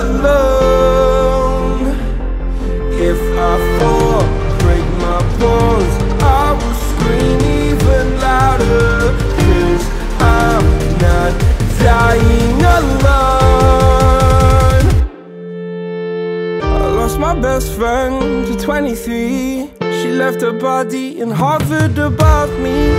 alone. If I fall, break my bones. I will scream even I'm not dying alone. I lost my best friend to 23 She left her body and hovered above me